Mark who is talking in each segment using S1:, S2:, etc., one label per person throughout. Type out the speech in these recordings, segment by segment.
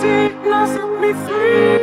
S1: did not set me free.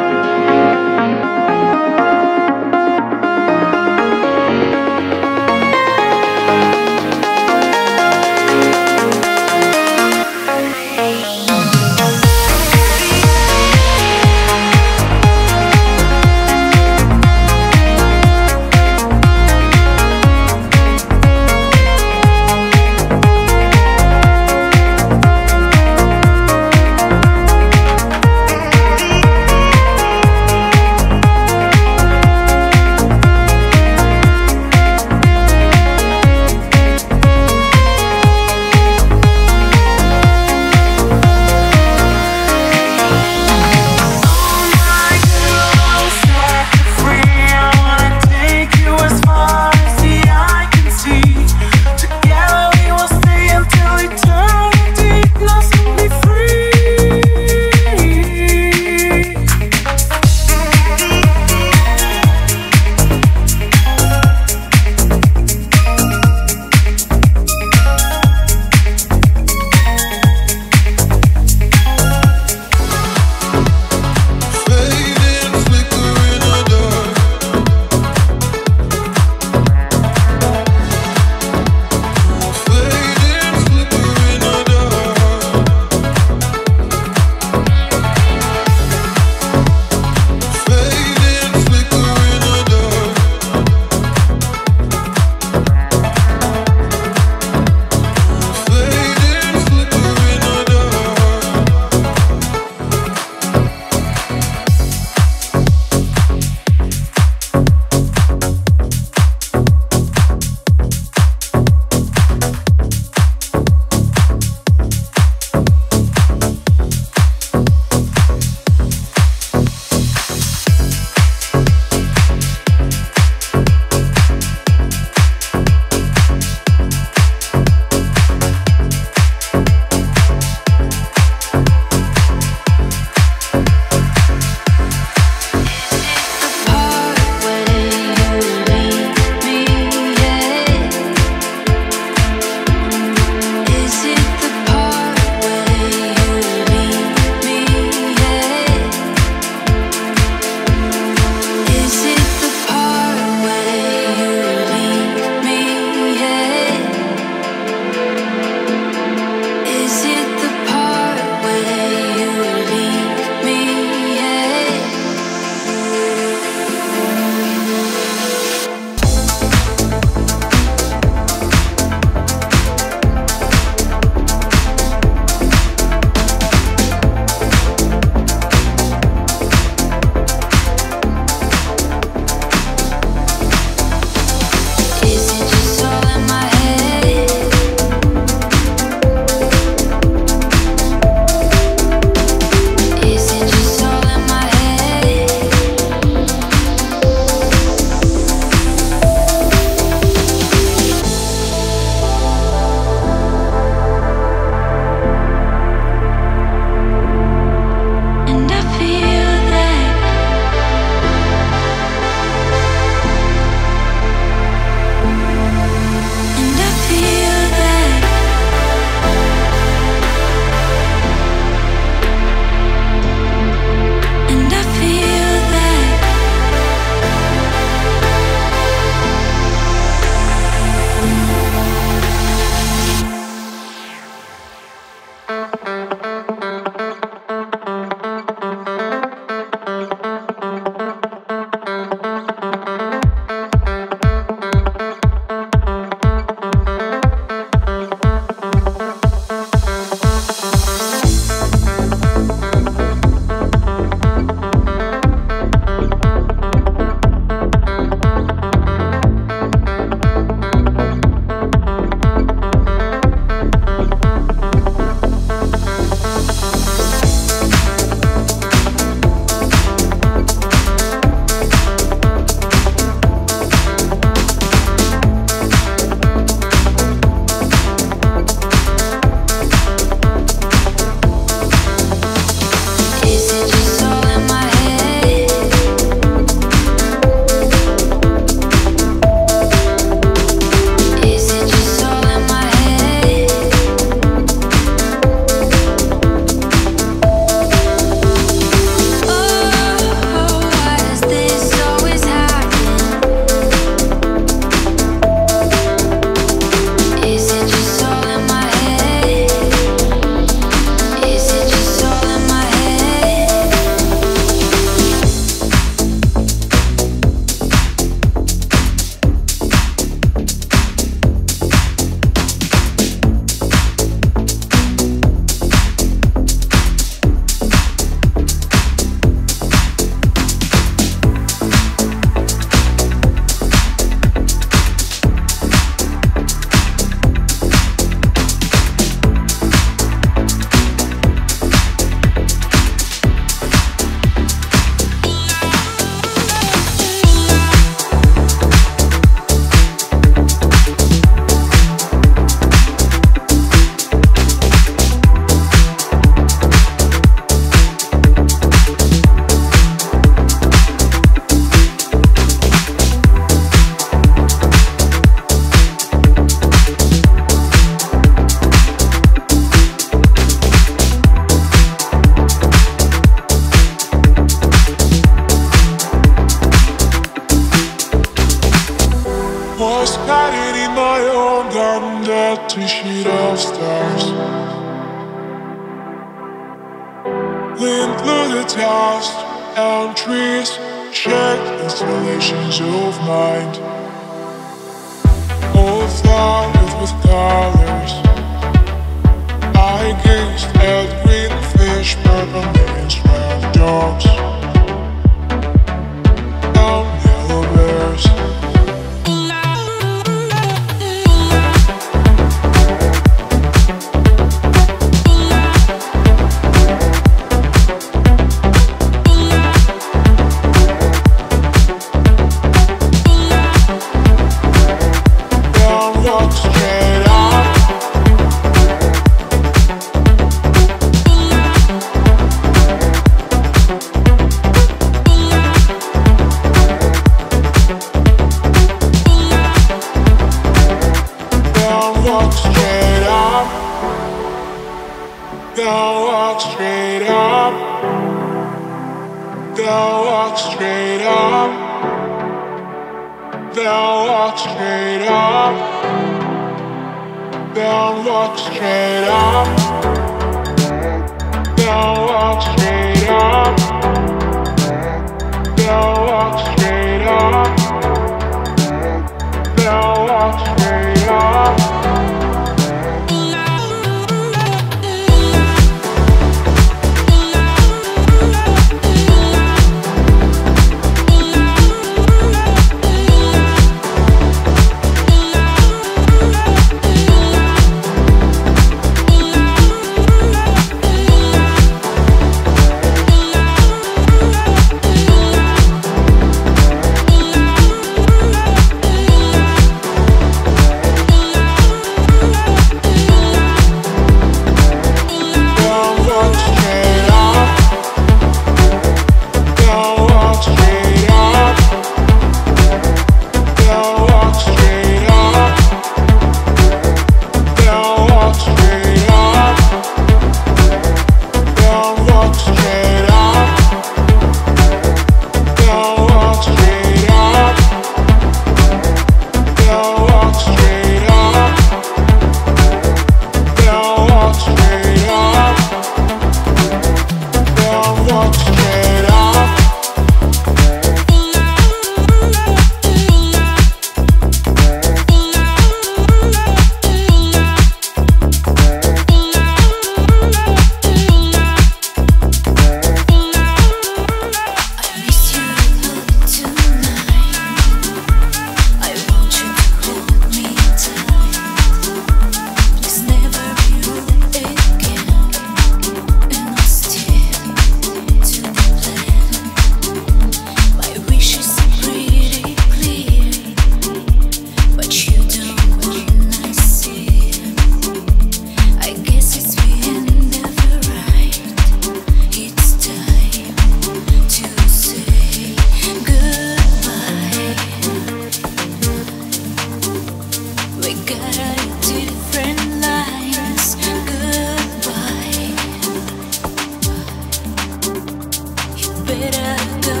S2: better.